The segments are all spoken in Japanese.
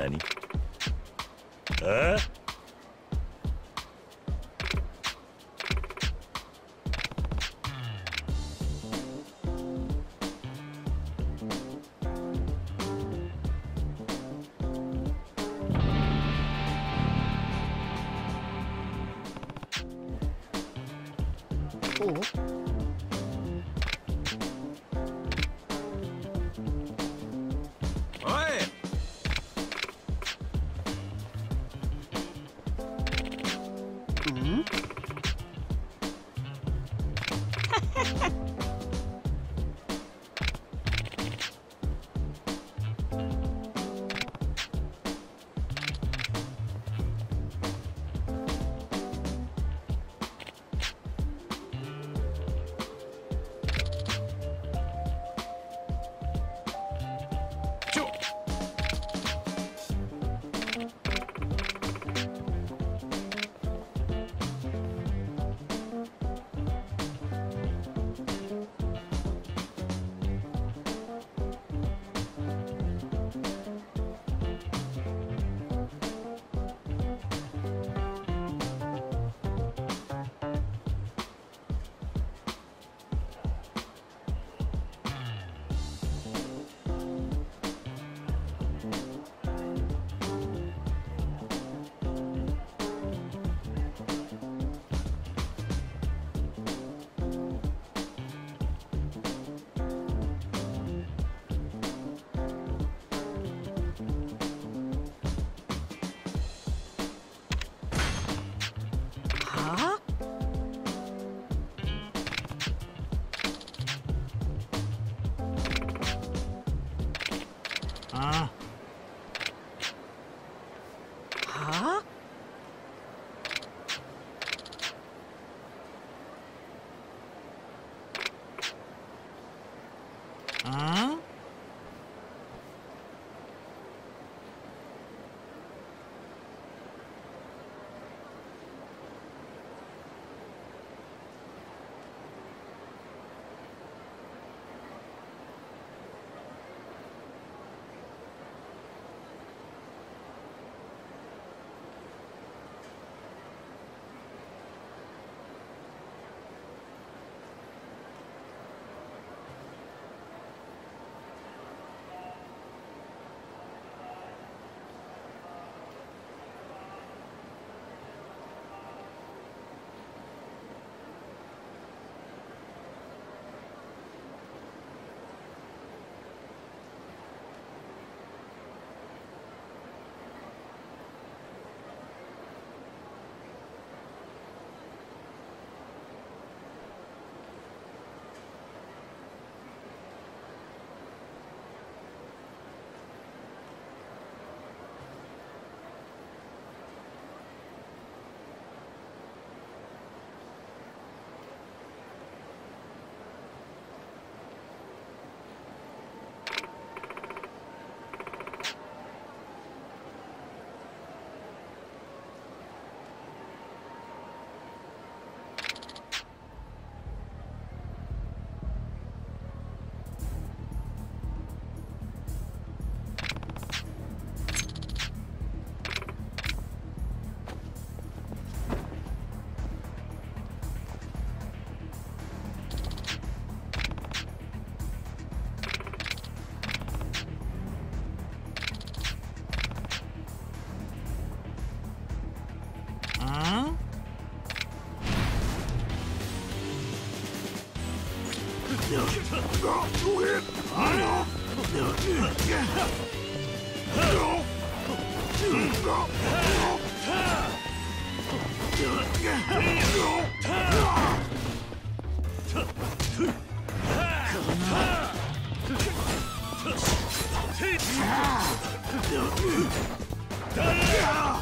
何？あお？啊。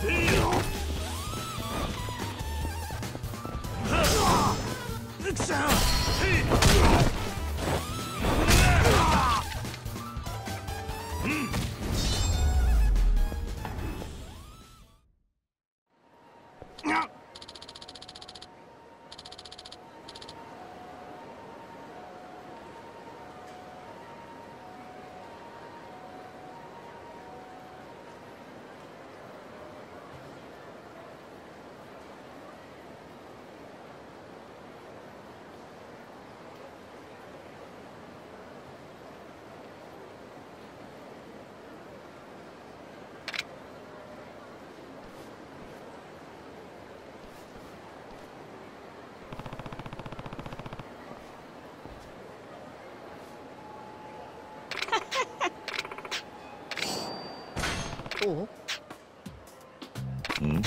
Yeah! 嗯。嗯。